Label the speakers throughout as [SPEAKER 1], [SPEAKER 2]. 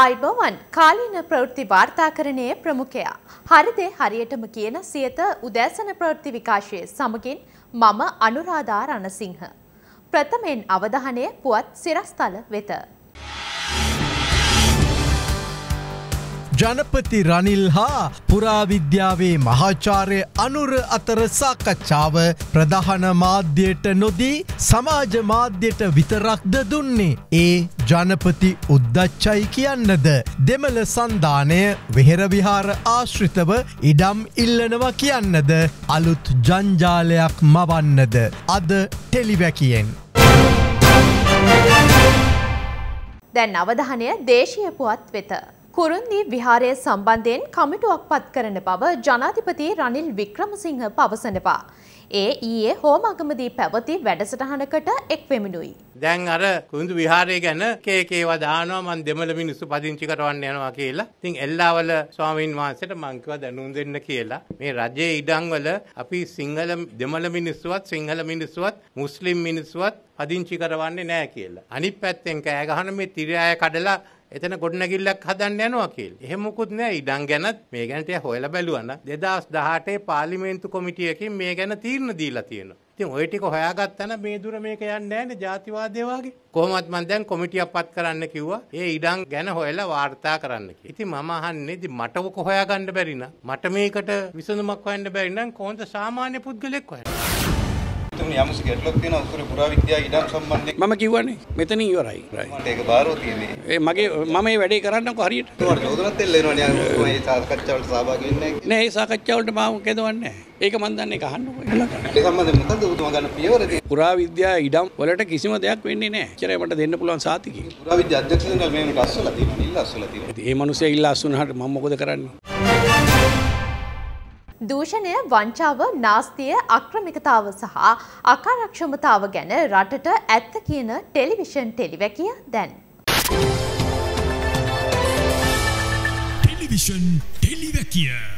[SPEAKER 1] ආයිබෝවන් කාලීන ප්‍රවෘත්ති වාර්තාකරණයේ ප්‍රමුඛයා. හරිදේ හරියටම කියන සියත උදෑසන ප්‍රවෘත්ති විකාශයේ සමගින් මම අනුරාධා රණසිංහ. ප්‍රථමයෙන් අවධානය පුවත් සිරස්තල වෙත.
[SPEAKER 2] ජනපති රනිල් හා පුරාවිද්‍යාවේ මහාචාරය අනුර අතර සාකච්ඡාව ප්‍රධාන මාධ්‍යයට නොදී සමාජ මාධ්‍යයට විතරක්ද දුන්නේ. ඒ ජනපති උද්දච්චයි කියන්නද. දෙමළ සන්ධානය වෙහෙරවිහාර ආශ්‍රිතව ඉඩම් ඉල්ලනවා කියන්නද. අලුත් ජංජාලයක් මවන්නද. අද ටෙලිවැකියෙන්.
[SPEAKER 1] දැන් අවධානය දේශීය පුවත් වෙත. කුරුන්දී විහාරය සම්බන්ධයෙන් කමිටුවක් පත් කරන බව ජනාධිපති රනිල් වික්‍රමසිංහ පවසනවා. ඒ ඊයේ හෝමගමදී පැවති වැඩසටහනකට එක්වෙමිනුයි.
[SPEAKER 3] දැන් අර කුඳු විහාරය ගැන කේකේවා දානවා මන් දෙමළ මිනිස්සු පදිංචි කරවන්න යනවා කියලා. ඉතින් එල්ලාවල ස්වාමීන් වහන්සේට මං කිව්වා දැනුම් දෙන්න කියලා. මේ රජයේ ඉඩම් වල අපි සිංහල දෙමළ මිනිස්සුවත් සිංහල මිනිස්සුවත් මුස්ලිම් මිනිස්සුවත් පදිංචි කරවන්නේ නැහැ කියලා. අනිත් පැත්තෙන් කෑ ගහන මේ තිරයය කඩලා එතන ගොඩනැගිල්ලක් හදන්න යනවා කියලා. එහෙම මුකුත් නෑ ඉඩම් ගැනත් මේ ගැන ටික හොයලා බැලුවා නම් 2018 පාර්ලිමේන්තු කොමිටියකින් මේ ගැන තීරණ දීලා තියෙනවා. ඉතින් ওই ටික හොයාගත්තා නම් මේ දුර මේක යන්නේ නෑනේ ජාතිවාදය වගේ. කොහොමත් මම දැන් කොමිටියක් පත් කරන්න කිව්වා. ඒ ඉඩම් ගැන හොයලා වාර්තා කරන්න කියලා. ඉතින් මම අහන්නේ ඉතින් මට ඔක හොයාගන්න බැරි නම් මට මේකට විසඳුමක් හොයන්න බැරි නම් කොහොමද සාමාන්‍ය පුද්ගලෙක් හොයන්නේ?
[SPEAKER 4] තුන් යම්සි ගැටලුවක් තියෙනවා උතුරු පුරාවිද්‍යා ඉඩම් සම්බන්ධයෙන්
[SPEAKER 5] මම කිව්වනේ මෙතන ඉවරයි.
[SPEAKER 4] මට ඒක බාරව තියෙන්නේ.
[SPEAKER 5] ඒ මගේ මම මේ වැඩේ කරන්නකො හරියට.
[SPEAKER 4] ඒකට චෝදනත් එල්ල වෙනවනේ අර මේ සාකච්ඡාවලට සහභාගී වෙන්නේ නැහැ.
[SPEAKER 5] නෑ ඒ සාකච්ඡාවලට මාව කෙදවන්නේ නැහැ. ඒක මන් දන්නේ ඒක අහන්නකො.
[SPEAKER 4] ඒ සම්බන්ධයෙන් මොකද්ද ඔබතුමා ගන්න පියවර තියෙන්නේ?
[SPEAKER 5] පුරා විද්‍යා ඉඩම් වලට කිසිම දෙයක් වෙන්නේ නැහැ. එච්චරයි මට දෙන්න පුළුවන් සාතිකය.
[SPEAKER 4] පුරාවිද්‍යා අධ්‍යක්ෂකතුමා මේ උට අස්සලා තියෙනවා. ඉල්ල අස්සලා තියෙනවා.
[SPEAKER 5] ඒ මිනිස්සයා ඉල්ල අස්සුනහට මම මොකද කරන්නේ?
[SPEAKER 1] දූෂණය වංචාව නාස්තිය අක්‍රමිකතාව සහ අකාරක්ෂමතාව ගැන රටට ඇත්ත කියන ටෙලිවිෂන් ටෙලිවැකිය දැන්.
[SPEAKER 6] ටෙලිවිෂන් ටෙලිවැකිය.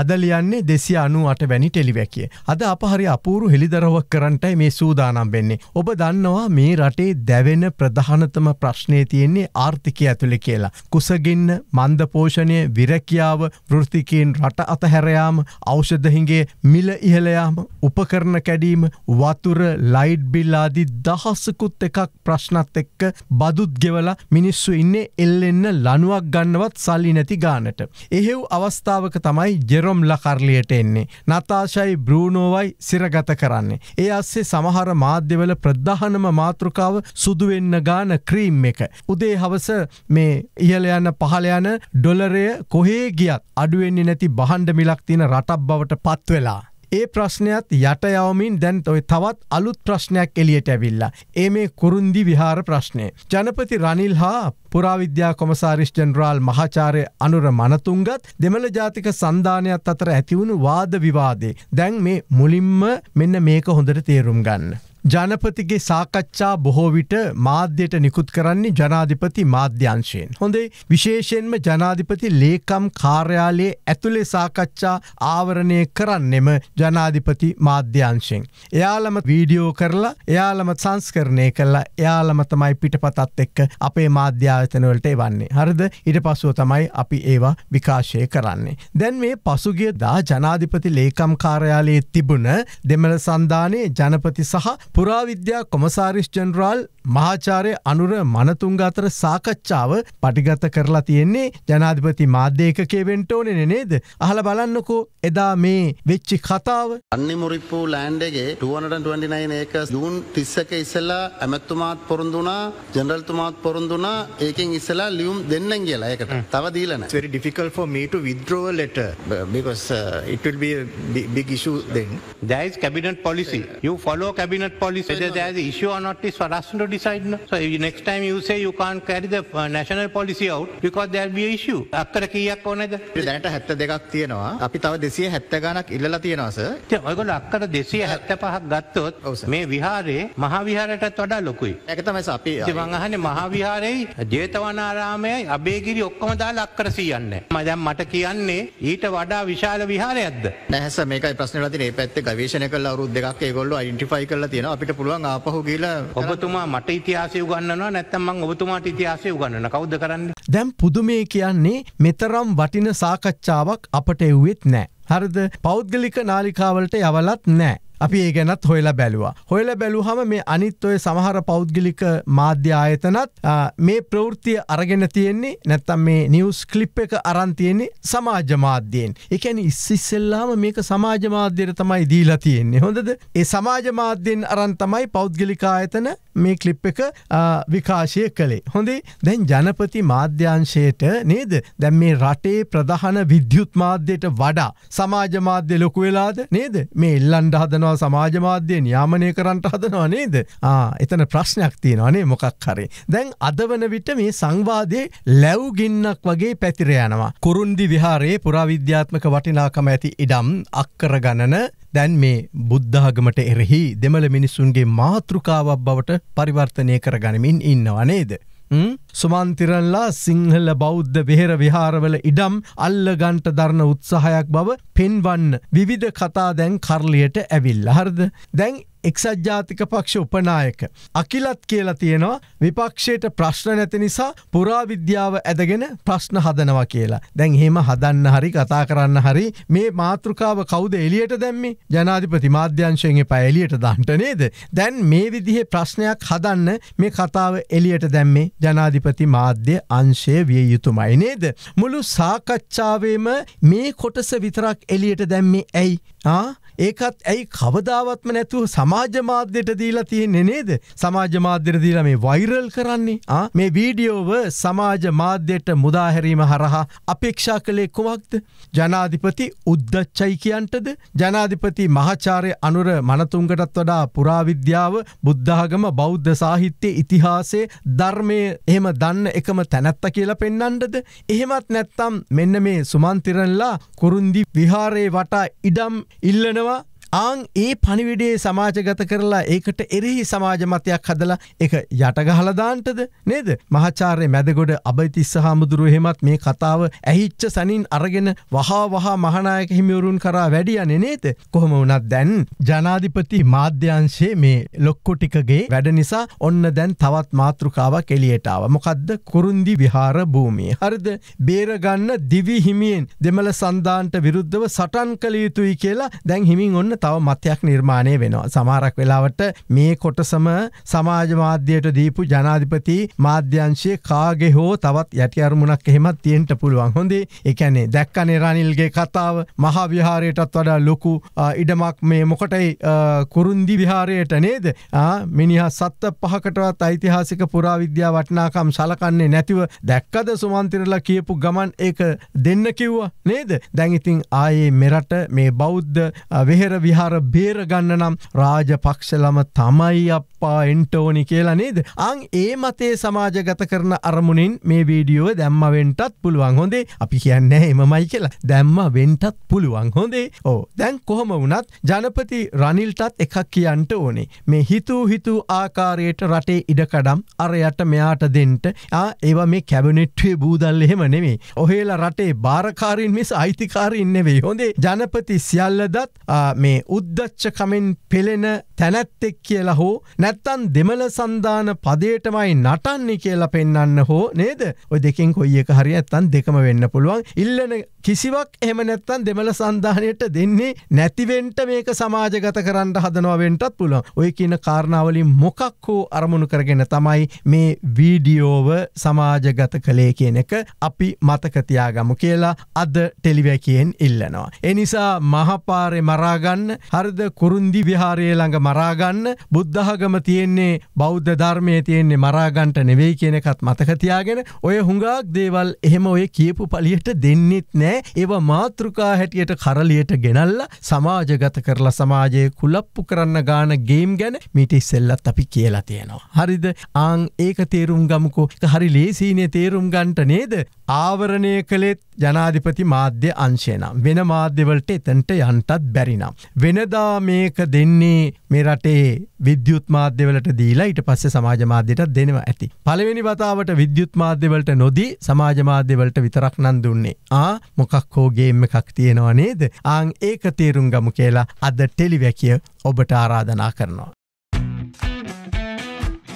[SPEAKER 2] අද ලියන්නේ දෙසිය අනු අට වැනි ටෙලිවැකිය. අද අප හරි අපූරු හෙළිදරවක් කරන්ටයි මේ සූදානම් වෙන්නේ. ඔබ දන්නවා මේ රටේ දැවෙන ප්‍රධානතම ප්‍රශ්නය තියෙන්නේ ආර්ථිකය ඇතුළෙ කියලා. කුසගින්න මන්දපෝෂණය විරැකියාව වෘතිකයෙන් රට අතහැරයාම අවෂධහිගේ මිල ඉහලයාම උපකරන කැඩීම වතුර ලයිඩ් බිල්ලාදී දහස්සකුත් එකක් ප්‍රශ්නත් එක්ක බදුත් ගෙවලා මිනිස්සු ඉන්නේ එල්ලෙන්න ලනුවක් ගන්නවත් සල්ලි නැති ගානට. එහෙව් අවස්ථාවක තමයි ජෙරෝ ජෙරොම් ලකර්ලියට එන්නේ. නතාශයි බ්‍රූනෝවයි සිරගත කරන්නේ. ඒ අස්සේ සමහර මාධ්‍යවල ප්‍රද්ධානම මාතෘකාව සුදුවෙන්න ගාන ක්‍රීම් එක. උදේ හවස මේ ඉහලයන්න පහලයන ඩොලරය කොහේ ගියත් අඩුවෙන්නේ නැති බහන්ඩ මිලක් තින රටක් බවට පත්වෙලා. ඒ ප්‍රශ්නයත් යට යවමින් දැන් ඔය තවත් අලුත් ප්‍රශ්නයක් එලියට ඇවිල්ලා. ඒ මේ කුරුන්දි විහාර ප්‍රශ්නය. ජනපති රනිල් හා පුරාවිද්‍යා කොමසාරිස් ජනරාල් මහාචාරය අනුර මනතුන්ගත් දෙමළ ජාතික සන්ධානයක් අතර ඇතිවුණු වාද විවාදේ. දැන් මේ මුලින්ම මෙන්න මේක හොඳට තේරුම් ගන්න. ජනපතිගේ සාකච්ඡා බොහෝ විට මාධ්‍යයට නිකුත් කරන්නේ ජනාධිපති මාධ්‍යංශයෙන්. හොඳේ විශේෂයෙන්ම ජනාධිපති ලේකම් කාර්යාලයේ ඇතුළේ සාකච්ඡා ආවරණය කරන්නෙම ජනාධිපති මාධ්‍යංශයෙන්. එයාලම වීඩියෝ කරලා එයාලම සංස්කරණය කරලා එයාලම තමයි පිටපතත් එක්ක අපේ මාධ්‍යායතනවලට එවන්නේ. හරිද ඉට පසුව තමයි අපි ඒවා විකාශය කරන්නේ. දැන් මේ පසුගිය දා ජනාධිපති ලේකම් කාර්යාලයේ තිබුණ දෙමළ සන්ධානයේ ජනපති සහ පුරාවිද්‍යා කොමසාරිස් ජනරාල් මහාචාරය අනුර මනතුංග අතර සාකච්ඡාව පටිගත කරලා තියෙන්නේ. ජනාධිපති මාධ්‍යයකකේ වෙන්ටෝනෙ නේද? අහල බලන්නකෝ. එදා මේ වෙච්චි කතාව.
[SPEAKER 7] අන්නි මුරිප්පු ලෑන්ඩගේ 229 ඒක ජූන් තිස්සක ඉස්සල්ලා ඇමැත්තුමාත් පොරුන්දුනා ජනරල්තුමාත් පොරුන්දුනා ඒකෙන් ඉස්සලා ලියුම් දෙන්නෙන් කියලා ඒකට. තව දීලන
[SPEAKER 8] very difficult for me to withdraw a letter because uh, it will be a big, big issue then.
[SPEAKER 3] There is cabinet policy. You follow cabinet policy. Whether there is issue or not is for us to decide. No? So next time you say you can't carry the uh, national policy out because there will be a issue. අක්කර කීයක් ඕනද?
[SPEAKER 8] දැනට හැත්ත දෙකක් තියෙනවා අපි තව දෙසිය හැත්ත ගණක් ඉල්ලලා තියෙනවාස
[SPEAKER 3] ඉතින් ඔයගොල්ලෝ අක්කර 275ක් ගත්තොත්
[SPEAKER 8] ඔව් සර්.
[SPEAKER 3] මේ විහාරේ මහා විහාරයටත් වඩා ලොකුයි.
[SPEAKER 8] ඒක තමයි සර් අපි
[SPEAKER 3] ඉතින් මං අහන්නේ මහා විහාරෙයි ජේතවනාරාමයයි අබේගිරි ඔක්කොම 100ක් නැහැ. මම දැන් මට කියන්නේ ඊට වඩා විශාල විහාරයක්ද?
[SPEAKER 8] නැහැස මේකයි ප්‍රශ්න වෙලා තියෙන්නේ. මේ පැත්තේ ගවේෂණය කළා අවුරුදු දෙකක් ඒගොල්ලෝ අයිඩෙන්ටිෆයි කරලා තියෙනවා. අපිට පුළුවන් ආපහු ගිහලා
[SPEAKER 3] ඔබතුමා මට ඉතිහාසය උගන්වනවා නැත්නම් මං ඔබතුමාට ඉතිහාසය උගන්වනවා. කවුද කරන්නේ?
[SPEAKER 2] දැම් පුදුමේ කියන්නේ මෙතරම් වටින සාකච්ඡාවක් අපට එව්වෙත් නෑ. හරිද පෞද්ගලික නාලිකාවලට යවලත් නෑ. අපි ඒ ගැනත් හොයලා බැලවා. හොයල බැලුහම මේ අනිත් ඔය සමහර පෞද්ගලික මාධ්‍ය ආයතනත් ආ, මේ ප්‍රවෘත්තිය අරගෙන තියෙන්නේ නැත්තම් මේ නිවස් කලිප් එක අරන්තියෙන්නේ සමාජ මාධ්‍යයෙන්. එකැන ඉස්සිස්සෙල්ලාම මේක සමාජ මාධ්‍යයට තමයි දීලා තියෙන්නේ හොඳද ඒ සමාජ මාධ්‍යෙන් අරන් තමයි පෞද්ගලික ආයතන මේ කලිප් එක ආ, විකාශය කළේ. හොඳේ දැන් ජනපති මාධ්‍යංශයට නේද දැන් මේ රටේ ප්‍රධාන විද්‍යුත් මාධ්‍යයට වඩා සමාජ මාධ්‍ය ලොකු වෙලාද නේද මේ එල්ලන්ඩ හදනවා සමාජ මාධ්‍යය නියාමනය කරන්නට හදනවා නේද? ආ එතන ප්‍රශ්නයක් තියෙනවානේ මොකක් හරි. දැන් අද වන විට මේ සංවාදය ලැව්ගින්නක් වගේ පැතිර යනවා. කුරුන්දි විහාරයේ පුරාවිද්‍යාත්මක වටිනාකම ඇති ඉඩම් අක්කර ගණන දැන් මේ බුද්ධාගමට එරෙහි දෙමළ මිනිස්සුන්ගේ මාතෘකාවක් බවට පරිවර්තනය කර ගනිමින් ඉන්නවා නේද. ම්? සුමන්තිරල්ලා සිංහල බෞද්ධ වෙහෙර විහාරවල ඉඩම් අල්ලගන්ට දරන උත්සාහයක් බව පෙන්වන්න විවිධ කතා දැන් කරලියට ඇවිල්ල හරද දැන් එක්සත් ජාතික පක්ෂ උපනායක. අකිලත් කියලා තියෙනවා විපක්ෂයට ප්‍රශ්න නැති නිසා පුරාවිද්‍යාව ඇදගෙන ප්‍රශ්න හදනවා කියලා. දැන් හෙම හදන්න හරි කතා කරන්න හරි මේ මාතෘකාව කවුද එලියට දැම්මි ජනාධිපති මාධ්‍යංශයෙන් එපා එලියට දාන්ට නේද. දැන් මේ විදිහේ ප්‍රශ්නයක් හදන්න මේ කතාව එලියට දැම්මේ ජනාධිපති මාධ්‍ය අංශය විය යුතුමයි නේද. මුළු සාකච්ඡාවේම මේ කොටස විතරක් එලියට දැම්මේ ඇයි. ආ? ඒකත් ඇයි කවදාවත්ම නැතුව සමාජ මාධ්‍යයට දීලා තියෙන්නේ නේද? සමාජ මාධ්‍යයට දීලා මේ වෛරල් කරන්නේ. ආ මේ වීඩියෝව සමාජ මාධ්‍යයට මුදාහැරීම හරහා අපේක්ෂා කළේ කුමක්ද? ජනාධිපති උද්දච්චයි කියන්ටද? ජනාධිපති මහාචාරය අනුර මනතුන්ගටත් වඩා පුරාවිද්‍යාව බුද්ධාගම බෞද්ධ සාහිත්‍යය ඉතිහාසේ ධර්මය එහෙම දන්න එකම තැනැත්ත කියලා පෙන්නන්ඩද එහෙමත් නැත්තම් මෙන්න මේ සුමන්තිරල්ලා කුරුන්දි විහාරයේ වටා ඉඩම් ඉල්ලනවා ආං ඒ පනිවිඩේ සමාජගත කරලා ඒකට එරෙහි සමාජ මතයක් හදලා එක යටගහලදාන්ටද නේද? මහාචාරය මැදගොඩ අභයිතිස්ස හාමුදුරුව හෙමත් මේ කතාව ඇහිච්ච සනින් අරගෙන වහා වහා මහනායක හිමිවරුන් කරා වැඩියන නේත කොහොම වනත් දැන් ජනාධිපති මාධ්‍යංශයේ මේ ලොක්කොටිකගේ වැඩ නිසා ඔන්න දැන් තවත් මාතෘකාවක් එලියටාව මොකක්ද කුරුන්දි විහාර භූමිය. හරිද? බේරගන්න දිවි හිමියෙන් දෙමළ සන්ධාන්ට විරුද්ධව සටන් කළ යුතුයි කියලා දැන් හිමින් ඔන්න තව මතයක් නිර්මාණය වෙනවා. සමාරක් වෙලාවට මේ කොටසම සමාජ මාධ්‍යයට දීපු ජනාධිපති මාධ්‍යංශය කාගෙ හෝ තවත් යටි අරමුණක් එහෙමත් තියෙන්ට පුළුවන්. හොඳේ එකැනේ දැක්කනේ රනිල්ගේ කතාව. මහාවිහාරයටත් වඩා ලොකු ආ, ඉඩමක් මේ මොකටයි ආ, කුරුන්දි විහාරයට නේද? ආ, මිනිහ සත්ත පහකටවත් ඓතිහාසික පුරාවිද්‍යා වටනාකම් සලකන්නේ නැතිව දැක්කද සුමන්තිරලා කියපු ගමන් ඒක දෙන්න කිව්වා නේද? දැඟඉතින් ආයේ මෙරට මේ බෞද්ධ අ, වෙහෙර විහාර බේරගන්න නම් රාජපක්ෂලම තමයි අප්පා එන්ටෝනි කියලා නේද? අං ඒ මතේ සමාජගත කරන අරමුණින් මේ වීඩියෝ දැම්ම වෙන්ටත් පුළුවන් හොඳේ. අපි කියන්න එමමයි කියලා. දැම්ම වෙන්ටත් පුළුවන් හොඳේ. ඕ දැන් කොහොම වනත් ජනපති රනිල්ටත් එකක් කියන්ට ඕනේ. මේ හිතූ හිතූ ආකාරයට රටේ ඉඩකඩම් අරයට මෙයාට දෙන්ට ආ ඒවා මේ කැබනෙට්වේ බූදල් එහෙම නෙමේ ඔහේලා රටේ භාරකාරින් මිස් අයිතිකාරන්න නෙවෙයි හොඳේ. ජනපති සියල්ලදත් ආ, මේ උද්දච්ච කමෙන් පෙළෙන තැනැත්තෙක් කියලා හෝ නැත් නැත්තන් දෙමළ සන්ධාන පදයටමයි නටන්නේ කියලා පෙන්න්න හෝ නේද? ඔය දෙකින් කොයි එක හරි ඇත්තන් දෙකම වෙන්න පුළුවන්. ඉල්ලන කිසිවක් එහම නැත්තන් දෙමළ සන්ධානයට දෙන්නේ නැතිවෙන්ට මේක සමාජගත කරන්න හදනවාවෙන්ටත් පුළුවන්. ඔය කියන කාරණාවලින් මොකක් හෝ අරමුණු කරගෙන තමයි මේ වීඩියෝව සමාජගත කළේ කියන එක අපි මතකතියාගමු කියලා අද ටෙලිවැකියෙන් ඉල්ලනවා. එනිසා මහපාරය මරාගන්න හරිද? කුරුන්දි විහාරය ළඟ මරාගන්න බුද්ධහගම තියෙන්නේ බෞද්ධ ධර්මය තියෙන්නේ මරාගන්ට නෙවෙයි කියනකත් මතකතියාගෙන ඔය හුඟක් දේවල් එහෙම ඔය කියපු පලියට දෙන්නෙත් නෑ. ඒව මාතෘකා හැටියට කරලියට ගෙනල්ල සමාජගත කරලා සමාජය කුලප්පු කරන්න ගාන ගේම් ගැන මිට ඉස්සෙල්ලත් අපි කියලා තියෙනවා. හරිද? ආං ඒක තේරුම් ගමුකෝ. හරි ලේසීනය තේරුම් ගන්ට නේද? ආවරණය කළෙත් ජනාධිපති මාධ්‍ය අංශයනම් වෙන මාධ්‍යවලට එතන්ට යන්ටත් බැරිනම්. වෙනදා මේක දෙන්නේ මේ රටේ විද්‍යුත් මාධ්‍යවලට දීලා ඊට පස්සේ සමාජ මාධ්‍යයට දෙනවා ඇති. පළවෙනි වතාවට විද්‍යුත් මාධ්‍යවලට නොදී සමාජ මාධ්‍යවලට විතරක් නන් දුන්නේ. ආ මොකක් හෝගේම එකක් තියෙනවා නේද. ආං ඒක තේරුම් ගමු කියලා අද ටෙලිවැකිය ඔබට ආරාධනා කරනවා.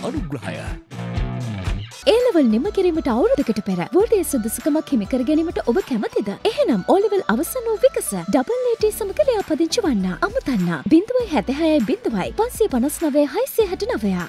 [SPEAKER 6] අනුග්‍රහය
[SPEAKER 9] ඒලවල් නිම කිරීමට අවුරුදකට පෙර වෝඩේ සුදුසකමක් හිමිකර ගැනීමට ඔබ කැමතිද? එහෙනම් ඕලෙවල් අවසන් වූ විකස ඩබල්ලට සමඟ ලියාපදිංචි වන්න අමතන්න. බිඳුවයි හැතහැයි බිඳුවයි පන්සේ පනස් නවේ හයිසේ හැට නවයා.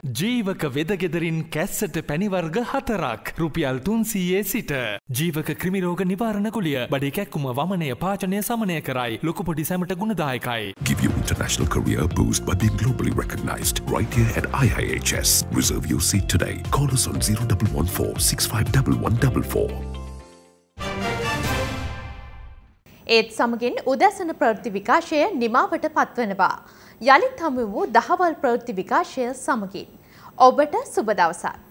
[SPEAKER 10] ජීවක වෙදගෙදරින් කැස්සට පැණිවර්ග හතරක් රුපියල් තුන්සීයේ සිට ජීවක ක්‍රමිරෝග නිවාරණ ගුලිය බඩි කැක්කුම වමනය පාචනය සමනය කරයි ලොකුපොඩි සැමට ගුණදායකයි.
[SPEAKER 11] Give you international career boost by being globally recognized right here at IIHS. Reserve your seat today. Call us on 0114 651144.
[SPEAKER 1] ඒත් සමගින් උදැසන ප්‍රවෘත්ති විකාශය නිමාවට පත්වනවා. යළිත් හමු වූ දහවල් ප්‍රවෘත්ති විකාශය සමගින්. ඔබට සුබ දවසක්.